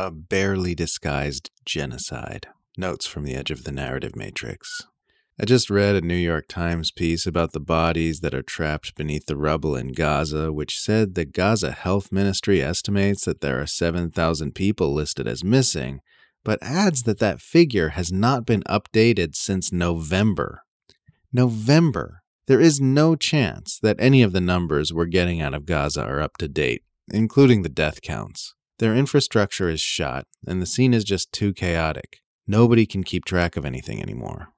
A barely disguised genocide. Notes from the edge of the narrative matrix. I just read a New York Times piece about the bodies that are trapped beneath the rubble in Gaza, which said the Gaza Health Ministry estimates that there are 7,000 people listed as missing, but adds that that figure has not been updated since November. November. There is no chance that any of the numbers we're getting out of Gaza are up to date, including the death counts. Their infrastructure is shot, and the scene is just too chaotic. Nobody can keep track of anything anymore.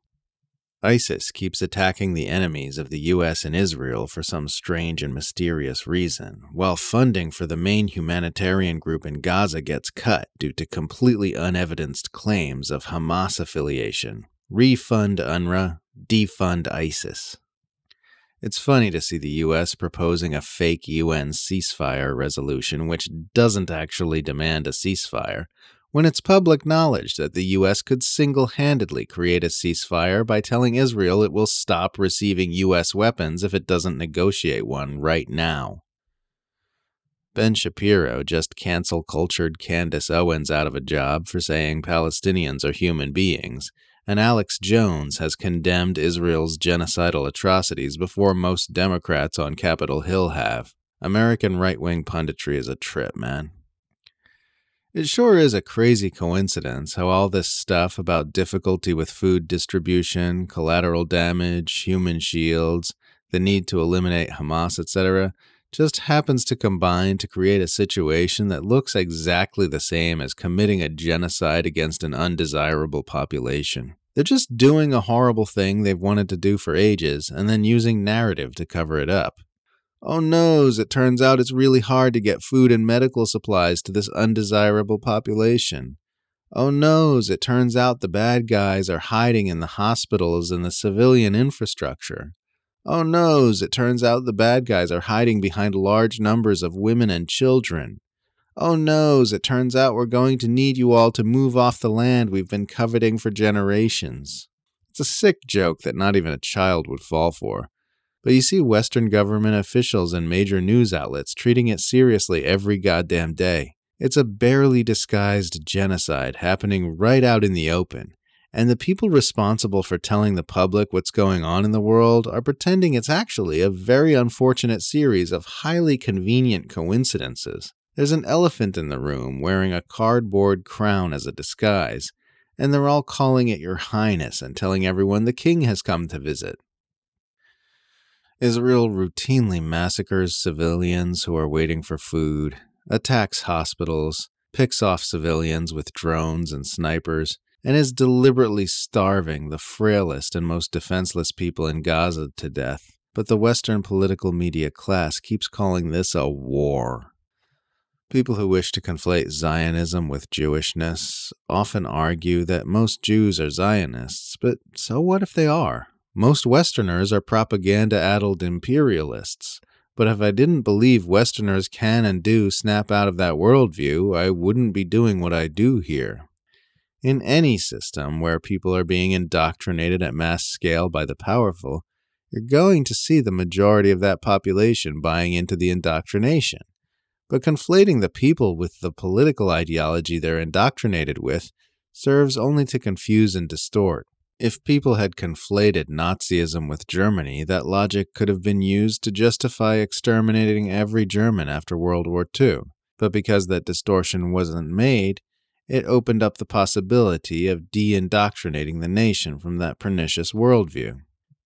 ISIS keeps attacking the enemies of the US and Israel for some strange and mysterious reason, while funding for the main humanitarian group in Gaza gets cut due to completely unevidenced claims of Hamas affiliation. Refund UNRWA, defund ISIS. It's funny to see the US proposing a fake UN ceasefire resolution which doesn't actually demand a ceasefire, when it's public knowledge that the US could single handedly create a ceasefire by telling Israel it will stop receiving US weapons if it doesn't negotiate one right now. Ben Shapiro just cancel cultured Candace Owens out of a job for saying Palestinians are human beings and Alex Jones has condemned Israel's genocidal atrocities before most Democrats on Capitol Hill have. American right wing punditry is a trip, man. It sure is a crazy coincidence how all this stuff about difficulty with food distribution, collateral damage, human shields, the need to eliminate Hamas, etc., just happens to combine to create a situation that looks exactly the same as committing a genocide against an undesirable population. They're just doing a horrible thing they've wanted to do for ages and then using narrative to cover it up. Oh noes, it turns out it's really hard to get food and medical supplies to this undesirable population. Oh noes, it turns out the bad guys are hiding in the hospitals and the civilian infrastructure. Oh noes, it turns out the bad guys are hiding behind large numbers of women and children. Oh noes, it turns out we're going to need you all to move off the land we've been coveting for generations. It's a sick joke that not even a child would fall for. But you see Western government officials and major news outlets treating it seriously every goddamn day. It's a barely disguised genocide happening right out in the open, and the people responsible for telling the public what's going on in the world are pretending it's actually a very unfortunate series of highly convenient coincidences. There's an elephant in the room wearing a cardboard crown as a disguise, and they're all calling it Your Highness and telling everyone the king has come to visit. Israel routinely massacres civilians who are waiting for food, attacks hospitals, picks off civilians with drones and snipers, and is deliberately starving the frailest and most defenseless people in Gaza to death. But the Western political media class keeps calling this a war. People who wish to conflate Zionism with Jewishness often argue that most Jews are Zionists, but so what if they are? Most Westerners are propaganda addled imperialists. But if I didn't believe Westerners can and do snap out of that worldview, I wouldn't be doing what I do here. In any system where people are being indoctrinated at mass scale by the powerful, you're going to see the majority of that population buying into the indoctrination. But conflating the people with the political ideology they're indoctrinated with serves only to confuse and distort. If people had conflated Nazism with Germany, that logic could have been used to justify exterminating every German after World War II. But because that distortion wasn't made, it opened up the possibility of de indoctrinating the nation from that pernicious worldview.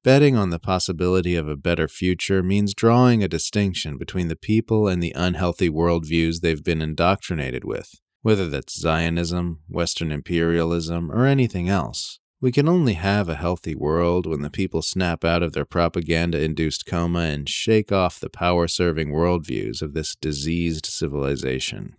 Betting on the possibility of a better future means drawing a distinction between the people and the unhealthy worldviews they've been indoctrinated with, whether that's Zionism, Western imperialism, or anything else. We can only have a healthy world when the people snap out of their propaganda induced coma and shake off the power serving worldviews of this diseased civilization.